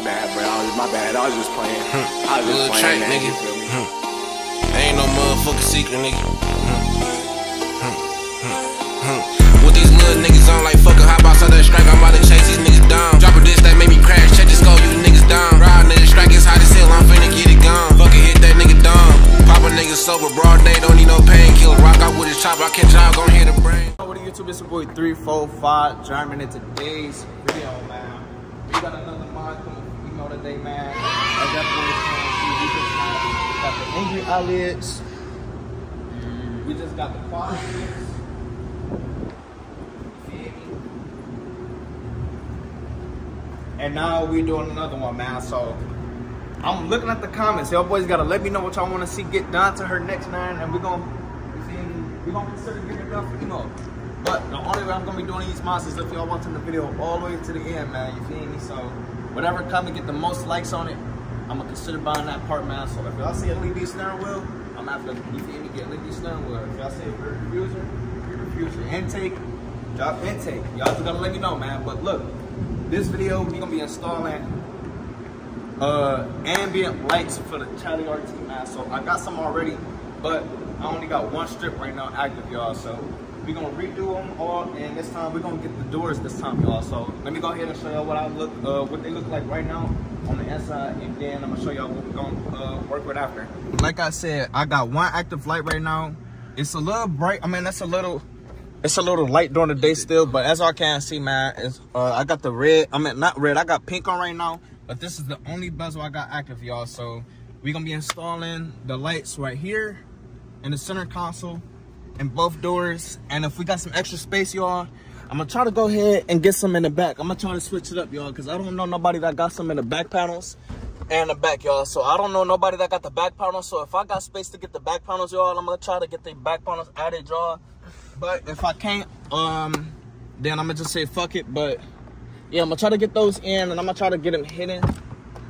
My bad, bro. I was, my bad. I was just playing. Hmm. I was just Little playing, track, man. nigga. You feel me? Hmm. Ain't no motherfucking secret, nigga. Hmm. With these little niggas on like fucking hot box out that strike, I'm about to chase these niggas down. Drop a diss that made me crash, check the scope, you niggas down. Ride nigga strike is hot as hell, I'm finna get it gone. Fucking hit that nigga down. Pop a nigga sober, broad day, don't need no painkiller. Rock out with his chop, I catch y'all, gon' hit the brain. What do YouTube? It's your boy 345 Jerm in today's video, man. We got another know today, man. Saying, we just got, got the angry eyelids. We just got the qualities. And now we're doing another one, man. So I'm looking at the comments. Y'all boys gotta let me know what y'all want to see get done to her next man, and we're gonna, we're gonna consider getting it done for. But the only way I'm gonna be doing these mods is if y'all watching the video all the way to the end, man. You feel me? So whatever come to get the most likes on it, I'm gonna consider buying that part, man. So if y'all see a LED steering wheel, I'm to, you feel me, get LED steering wheel. If y'all see a rear diffuser, rear diffuser intake, drop intake. Y'all just gotta let me know, man. But look, this video we gonna be installing uh ambient lights for the Charlie RT man. So I got some already, but I only got one strip right now active, y'all. So we gonna redo them all, and this time we're gonna get the doors this time, y'all. So let me go ahead and show y'all what I look, uh, what they look like right now on the inside, and then I'm gonna show y'all what we're gonna uh, work with after. Like I said, I got one active light right now. It's a little bright. I mean, that's a little. It's a little light during the day still, but as I can see, man, it's, uh, I got the red. I mean, not red. I got pink on right now, but this is the only bezel I got active, y'all. So we're gonna be installing the lights right here in the center console and both doors. And if we got some extra space, y'all, I'm gonna try to go ahead and get some in the back. I'm gonna try to switch it up, y'all, because I don't know nobody that got some in the back panels and the back, y'all. So I don't know nobody that got the back panels. So if I got space to get the back panels, y'all, I'm gonna try to get the back panels added, y'all. But if I can't, um, then I'm gonna just say fuck it. But yeah, I'm gonna try to get those in, and I'm gonna try to get them hidden,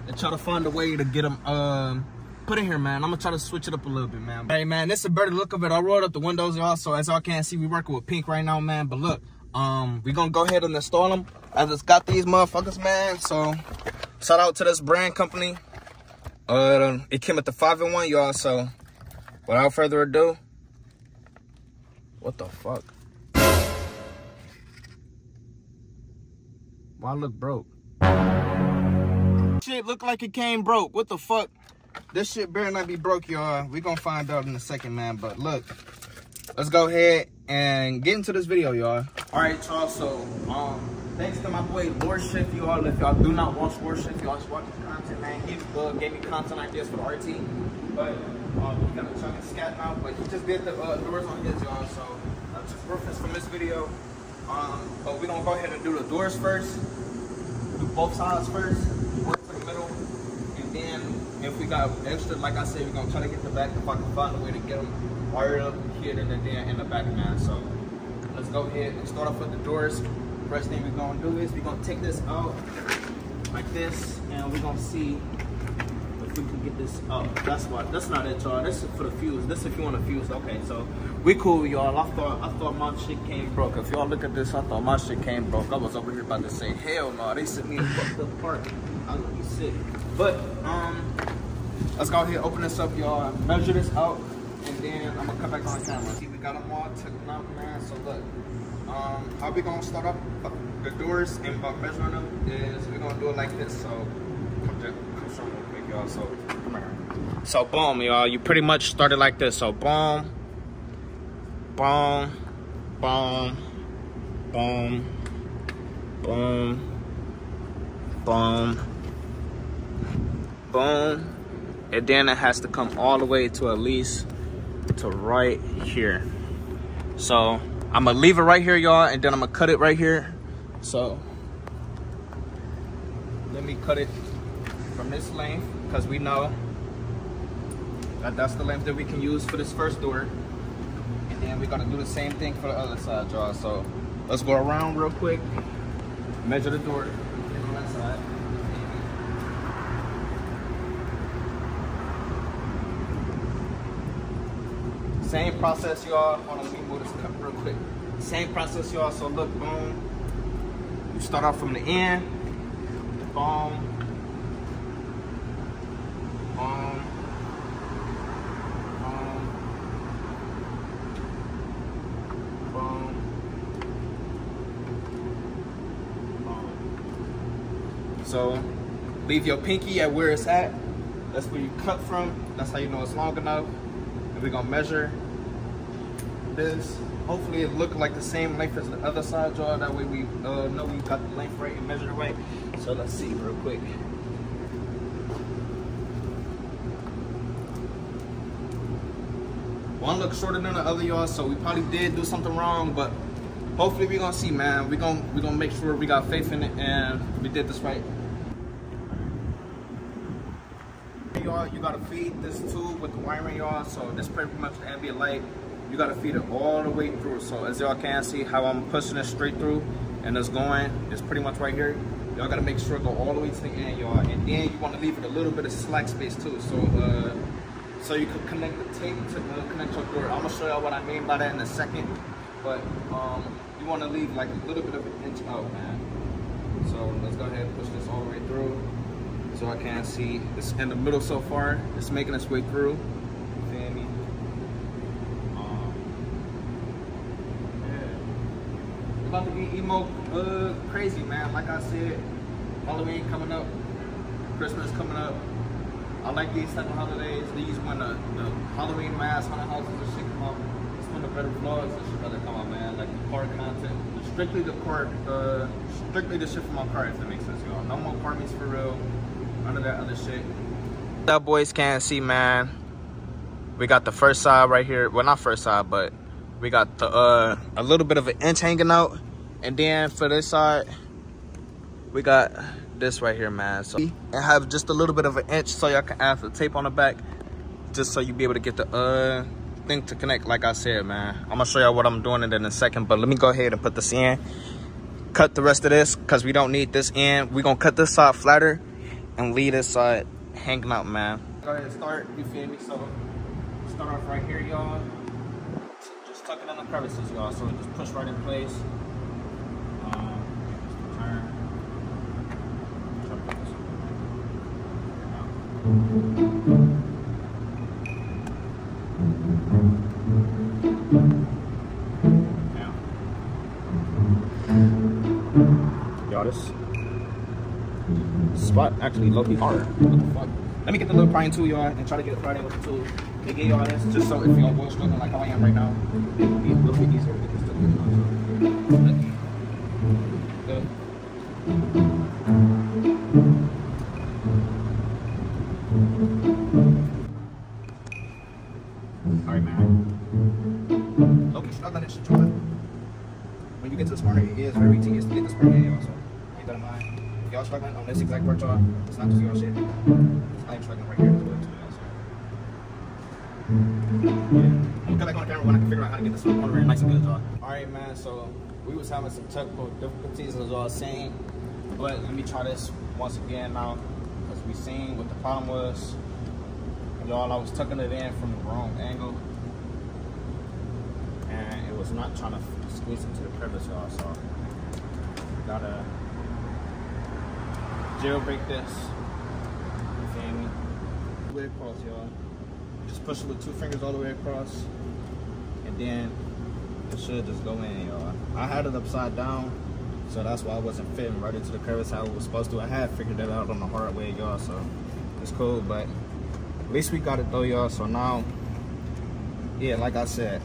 and try to find a way to get them um put in here, man. I'm gonna try to switch it up a little bit, man. Hey, man, this is a better look of it. I rolled up the windows, y'all. So as y'all can see, we working with pink right now, man. But look, um, we gonna go ahead and install them. I just got these motherfuckers, man. So shout out to this brand company. Uh, it came at the five and one, y'all. So without further ado. What the fuck? Why look broke? Shit look like it came broke. What the fuck? This shit better not be broke, y'all. We gonna find out in a second, man. But look, let's go ahead and get into this video, y'all. All right, y'all. So, um, thanks to my boy Lorshift, y'all. If y'all do not watch Lorshift, y'all just watch his content, man. He uh, gave me content ideas for the RT, but um, he got a chunk of scat now. But he just did the uh, doors on his, y'all. So, uh, just reference from this video. Um, but we gonna go ahead and do the doors first. Do both sides first. Work to the middle, and then if we got extra, like I said, we're gonna try to get the back if I can find a way to get them wired up here and then in the back, man. So let's go ahead and start off with the doors. First thing we're gonna do is we're gonna take this out like this, and we're gonna see if we can get this up. That's what. That's not it, y'all. This is for the fuse. This if you want a fuse. Okay, so we cool, y'all. I thought I thought my shit came broke. If y'all look at this, I thought my shit came broke. I was over here about to say, hell no, they sent me a fucked up part. I be sick. But um, let's go ahead open this up, y'all. Measure this out, and then I'm gonna come back on camera. See, we got them all taken out, man. So look, um, how we gonna start up the doors and about measuring them is we're gonna do it like this. So come, just, come show y'all. So come here. So boom, y'all. You pretty much started like this. So boom, boom, boom, boom, boom, boom boom and then it has to come all the way to at least to right here. So i'm gonna leave it right here y'all and then i'm gonna cut it right here. So let me cut it from this length because we know that that's the length that we can use for this first door. And then we're gonna do the same thing for the other side y'all. So let's go around real quick measure the door Same process, y'all. Hold on, let me move this cup real quick. Same process, y'all. So look, boom. You start off from the end. Boom. Boom. So leave your pinky at where it's at. That's where you cut from. That's how you know it's long enough. And we're gonna measure this. Hopefully it look like the same length as the other side jaw. That way we uh, know we got the length right and measured right. So let's see real quick. One looks shorter than the other, y'all. So we probably did do something wrong, but hopefully we're gonna see, man. We gonna we gonna make sure we got faith in it and we did this right. Y'all, you gotta feed this tube with the wiring, y'all. So this pretty much ambient light. You gotta feed it all the way through. So as y'all can see, how I'm pushing it straight through and it's going. It's pretty much right here. Y'all gotta make sure it go all the way to the end, y'all. And then you wanna leave it a little bit of slack space too. So uh, so you can connect the tape to uh, connect your door. I'm gonna show y'all what I mean by that in a second. But um, you wanna leave like a little bit of an inch out, man. So let's go ahead and push this all the way through. So I can see it's in the middle so far. It's making its way through feel me? Um, yeah. About to be emo uh, crazy, man. Like I said, Halloween coming up, Christmas coming up. I like these type of holidays. These when the, the Halloween mask, haunted houses and shit come out. It's when the better vlogs and shit better come out, man. Like the car content, strictly the car, uh, strictly the shit from my car. If that makes sense, y'all. No more car meets for real. None of that other shit. That boys can't see, man. We got the first side right here. Well, not first side, but we got the uh a little bit of an inch hanging out, and then for this side, we got this right here, man. So and have just a little bit of an inch so y'all can add the tape on the back, just so you be able to get the uh thing to connect. Like I said, man, I'm gonna show y'all what I'm doing in a second. But let me go ahead and put this in. Cut the rest of this because we don't need this in. We're gonna cut this side flatter and leave this side hanging out, man. Go ahead and start. You feel me? So start off right here, y'all. Just tuck it in the crevices, y'all. So just push right in place. Um, turn. Y'all, spot actually low key hard. Let me get the little prying tool, y'all, and try to get it Friday with the tool. They get y'all just so if y'all boys struggling like I am right now, it will be a little bit easier to get stuff. Alright, man. Okay, struggling and shit, y'all. When you get to this corner, it is very tedious to get this part in, y'all, so keep that in mind. Y'all struggling on this exact part, y'all, it's not just your shit. I am struggling right here Come back on camera when I can figure out how to get this one nice and good, y'all. Alright, man, so we was having some technical difficulties, as y'all seen. But let me try this once again now, because we seen what the problem was. Y'all, I was tucking it in from the wrong angle. And it was not trying to squeeze into the crevice, y'all, so gotta jailbreak this. You feel me? All y'all. Just push it with two fingers all the way across. And then it should just go in, y'all. I had it upside down, so that's why I wasn't fitting right into the crevice how it was supposed to. I had figured that out on the hard way, y'all, so it's cool, but at least we got it though, y'all. So now, yeah, like I said,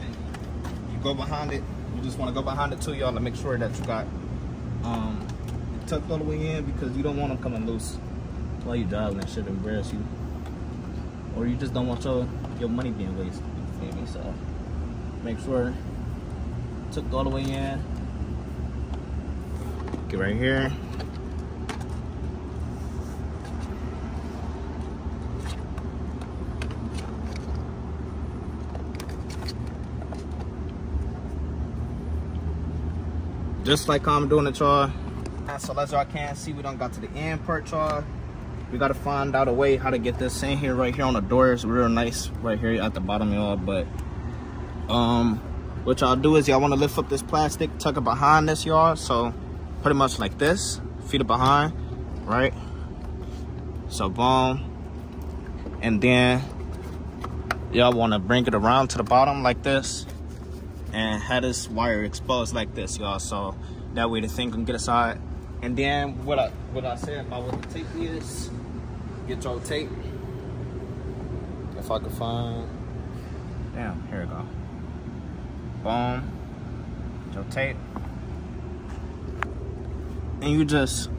you go behind it. You just want to go behind it too, y'all, to make sure that you got um tucked all the way in because you don't want them coming loose while you driving and shit embarrass you, or you just don't want your your money being wasted. You feel me? So make sure tucked all the way in. Get right here. just like I'm doing it, y'all. So as y'all can see, we don't got to the end part, y'all. We gotta find out a way how to get this in here, right here on the door. It's real nice right here at the bottom, y'all. But um, what y'all do is y'all wanna lift up this plastic, tuck it behind this, y'all. So pretty much like this, feet it behind, right? So boom. And then y'all wanna bring it around to the bottom like this and have this wire exposed like this, y'all. So that way the thing can get aside And then what I what I said about what the tape is, get your tape. If I can find Damn, here we go. Boom. Get your tape. And you just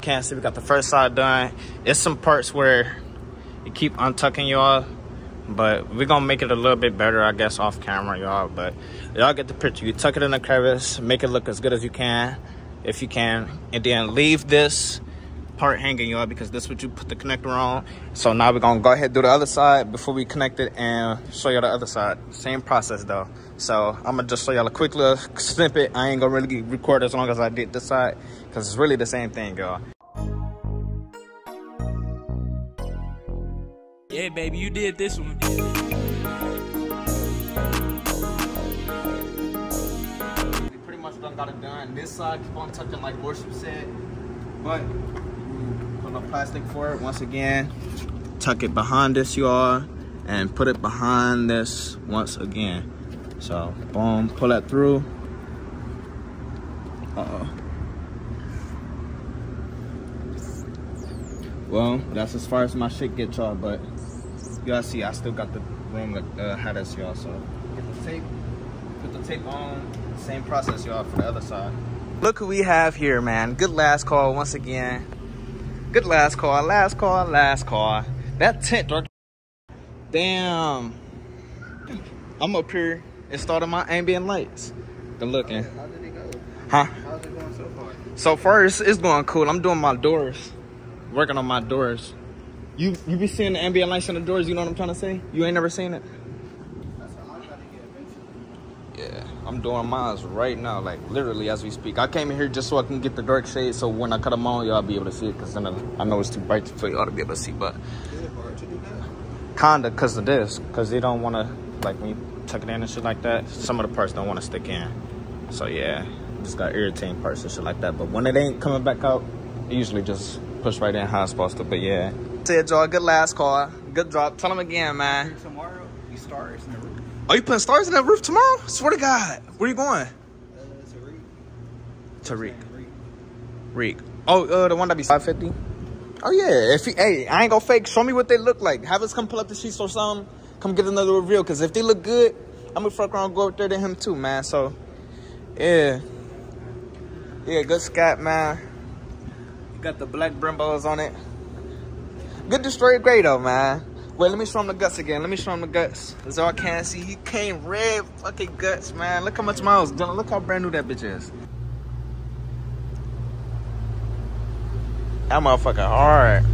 Can't see we got the first side done. It's some parts where keep untucking y'all, but we're gonna make it a little bit better, I guess, off camera, y'all. But y'all get the picture. You tuck it in the crevice, make it look as good as you can, if you can, and then leave this part hanging, y'all, because this is what you put the connector on. So now we're gonna go ahead do the other side before we connect it and show y'all the other side. Same process though. So I'm gonna just show y'all a quick little snippet. I ain't gonna really record as long as I did this side, because it's really the same thing, y'all. Yeah, baby, you did this one. We pretty much done got it done. This side keep on touching like worship said, but put a plastic for it once again. Tuck it behind this, y'all, and put it behind this once again. So, boom, pull that through. Uh-oh. Well, that's as far as my shit gets, y'all, but y'all see I still got the room that uh, had us, y'all, so get the tape, put the tape on, same process, y'all, for the other side. Look who we have here, man. Good last call once again. Good last call, last call, last call. That tent, dog. Damn. I'm up here installing my ambient lights. Good looking. How did it go? Huh? How's it going so far? So far, it's, it's going cool. I'm doing my doors, working on my doors. You you be seeing the ambient lights on the doors? You know what I'm trying to say? You ain't never seen it? Yeah, I'm doing mine right now, like literally as we speak. I came in here just so I can get the dark shade, so when I cut them on, y'all be able to see it. Cause then I know it's too bright for y'all to be able to see, but kinda cause of this, cause they don't want to like when you tuck it in and shit like that. Some of the parts don't want to stick in. So yeah, just got irritating parts and shit like that. But when it ain't coming back out, it usually just push right in how it's supposed to. But yeah, said y'all, good last call, good drop. Tell them again, man. Tomorrow, you start in the roof. Are you putting stars in that roof tomorrow? Swear to God, where are you going? Uh, roof. To Reek. Oh, uh, the one that be 550. Oh yeah. If he, hey, I ain't gonna fake. Show me what they look like. Have us come pull up the sheets or something. Come get another reveal. Cause if they look good, I'm gonna fuck around and go up there to him too, man. So, yeah, yeah, good scat, man. You got the black Brembos on it. Good destroyed though, man. Wait, let me show him the guts again. Let me show him the guts. That's all I can see. He came red fucking guts, man. Look how much miles. done. Look how brand new that bitch is. That motherfucker hard.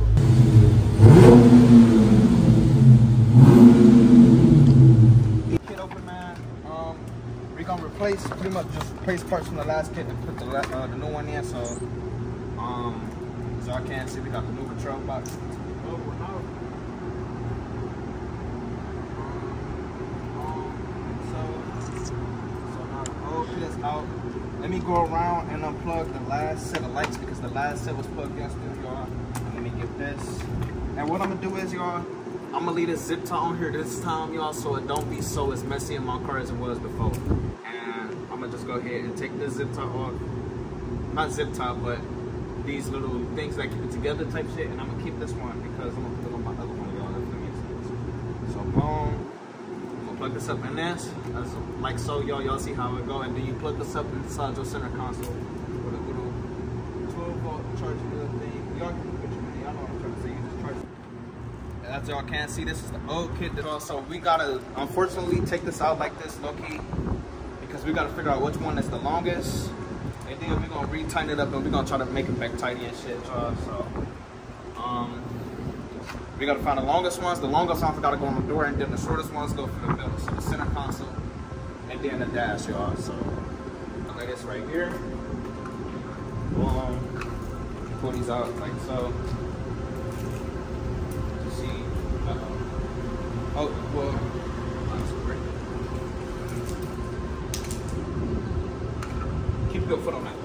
Kit. Um, we gonna replace pretty much just replace parts from the last kit and put the uh, the new one in. So, um, so I can see we got the new control box. Over now. So, so now the old kit's out. Let me go around and unplug the last set of lights because the last set was plugged in still, y'all. Let me get this. And what I'm gonna do is, y'all, I'm gonna leave a zip tie on here this time, y'all, so it don't be so as messy in my car as it was before. And I'm gonna just go ahead and take this zip tie off. Not zip tie, but these little things that keep it together type shit. And I'm gonna keep this one because I'm gonna put it on my other one, y'all, if that makes sense. So boom. I'm gonna plug this up in this, as, like so, y'all. Y'all see how it go, and then you plug this up inside your center console with a little 12 volt charging thing. Y'all can picture me. Y'all know what I'm trying to say. You just charge. As y'all can see, this is the old kit. Also, we gotta unfortunately take this out like this, low key, because we gotta figure out which one is the longest, and then we're gonna re-tighten it up, and we're gonna try to make it back tighty and shit. So, um. We gotta find the longest ones. The longest ones gotta go on the door, and then the shortest ones go for the middle. So the center console, and then the dash, y'all. So like this right here. Boom. Pull these out like so. You see? Uh-oh. Oh well. That's great. Keep your foot on that.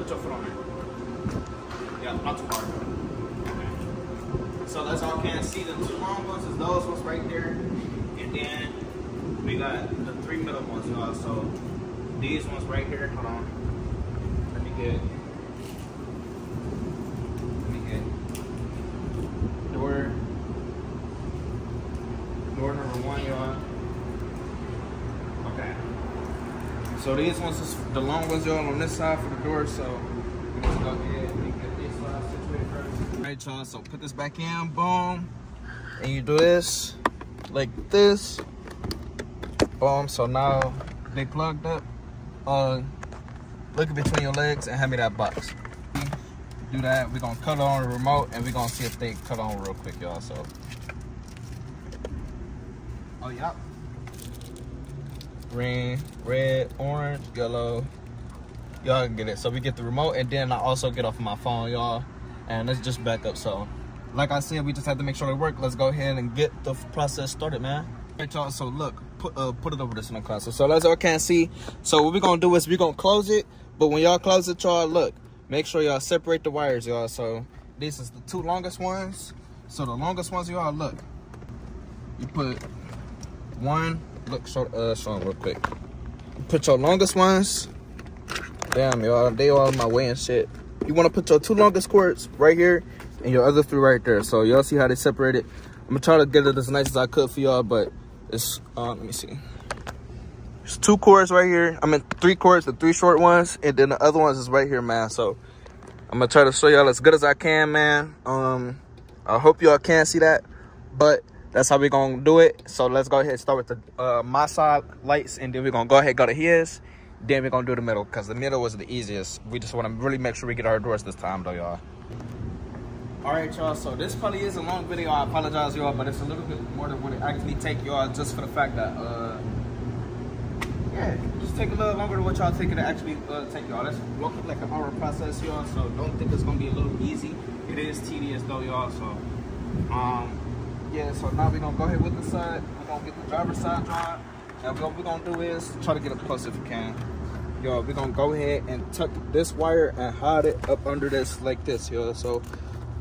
See. The two long ones is those ones right there. And then we got the three middle ones, y'all. So these ones right here. Hold on. Let me get. Let me get. Door. Door number one, y'all. Okay. So these ones is the long ones, y'all, on this side for the door. So let's go ahead and get this side situated first. All right, y'all. So put this back in. Boom. And you do this like this. Boom. So now they plugged up. Uh, look between your legs and hand me that box. Do that. We're gonna cut on the remote and we're gonna see if they cut on real quick, y'all. So. Oh, yep. Green, red, orange, yellow. Y'all can get it. So we get the remote and then I also get off my phone, y'all. And let's just back up. So, like I said, we just have to make sure they work. Let's go ahead and get the process started, man. All right, y'all. So look, put uh, put it over this in the closet. So that's all can see. So what we're gonna do is we're gonna close it. But when y'all close it, y'all look, make sure y'all separate the wires, y'all. So this is the two longest ones. So the longest ones, y'all look. You put one. Look, show uh show them real quick. Put your longest ones. Damn, y'all, they all in my way and shit. You want to put your two longest cords right here and your other three right there. So y'all see how they separated. I'm gonna try to get it as nice as I could for y'all, but it's uh, let me see. There's two cords right here. I mean three cords, the three short ones, and then the other ones is right here, man. So I'm gonna try to show y'all as good as I can, man. Um, I hope y'all can see that, but that's how we gonna do it. So let's go ahead and start with the uh, my side lights, and then we're gonna go ahead go to his. Then we're gonna do the middle, because the middle was the easiest. We just wanna really make sure we get our doors this time though, y'all. All right, y'all, so this probably is a long video. I apologize, y'all, but it's a little bit more than what it actually take y'all just for the fact that, uh, yeah, just take a little longer than what y'all take it to actually uh, take y'all. Walk up like an hour process, y'all, so don't think it's gonna be a little easy. It is tedious though, y'all, so, um, yeah, so now we're gonna go ahead with the side. We're gonna get the driver's side drawn. And what we're gonna do is try to get up close if we can. Y'all, we're gonna go ahead and tuck this wire and hide it up under this like this, yo. So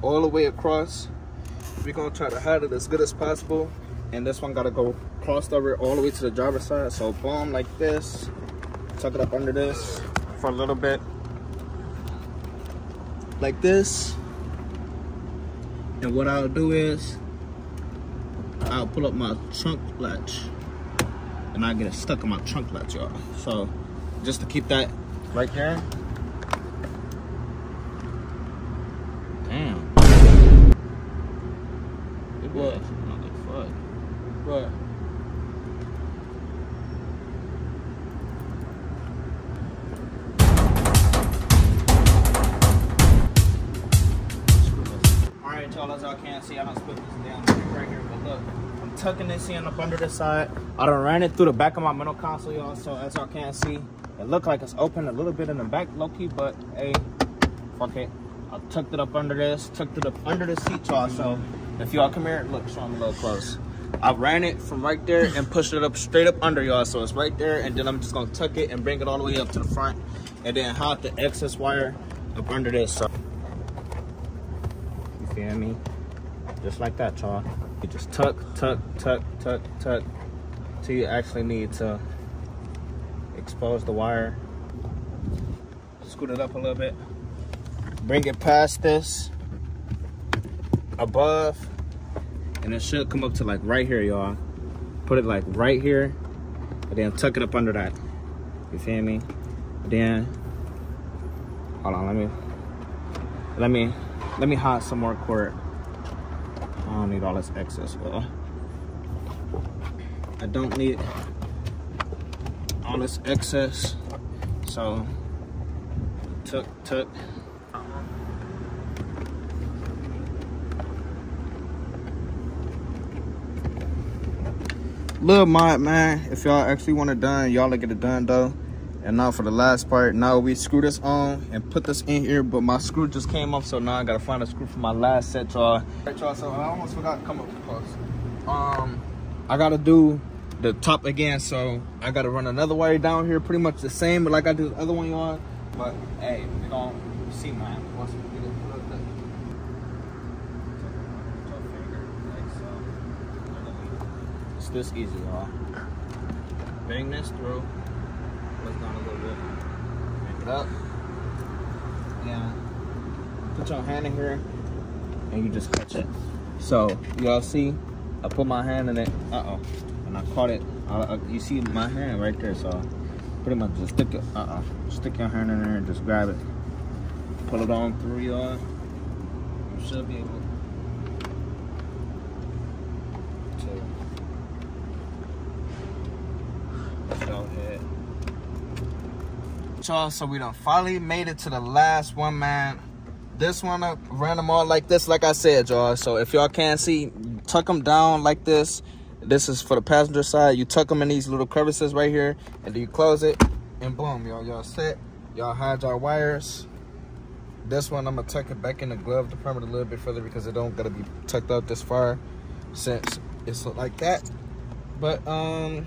all the way across. We're gonna try to hide it as good as possible. And this one gotta go crossed over all the way to the driver's side. So boom, like this. Tuck it up under this for a little bit. Like this. And what I'll do is, I'll pull up my trunk latch. And I get it stuck in my trunk latch, y'all. So, just to keep that right there. Was. I'm like, fuck. But. Alright, y'all, as y'all can see, I don't split this down right here, but look. I'm tucking this in up under the side. I done ran it through the back of my middle console, y'all. So as y'all can see, it look like it's open a little bit in the back, low-key, but hey, fuck it. I tucked it up under this, tucked it up under the seat, y'all. So if y'all come here, look, show them a little close. I ran it from right there and pushed it up straight up under y'all. So it's right there, and then I'm just gonna tuck it and bring it all the way up to the front, and then hide the excess wire up under this. So you feel me? Just like that, y'all. You just tuck, tuck, tuck, tuck, tuck, till you actually need to expose the wire. Scoot it up a little bit. Bring it past this, above, and it should come up to like right here, y'all. Put it like right here, and then tuck it up under that. You feel me? Then, hold on, let me, let me, let me hide some more cord. I don't need all this excess, well. I don't need all this excess. So, tuck, tuck. Little mod, man. If y'all actually want it done, y'all get it done though. And now for the last part, now we screw this on and put this in here, but my screw just came off, so now I gotta find a screw for my last set, y'all. Alright, y'all, so I almost forgot to come up close. Um, I gotta do the top again, so I gotta run another wire down here, pretty much the same, but like I did the other one, y'all. But hey, we gonna see, man. Once we get it put up this easy, y'all. Bang this through. Let's down a little bit. It up. And put your hand in here and you just catch it. So y'all see, I put my hand in it. Uh oh, and I caught it. I, I, you see my hand right there. So pretty much just stick it. Uh oh, stick your hand in there and just grab it. Pull it on through y'all. You should be able. to go ahead. Y'all, so we done finally made it to the last one, man. This one I ran them all like this like I said y'all. So if y'all can't see tuck them down like this. This is for the passenger side. You tuck them in these little crevices right here and then you close it and boom y'all y'all set. Y'all hide your wires. This one I'm gonna tuck it back in the glove department a little bit further because it don't gotta be tucked out this far since it's like that. But um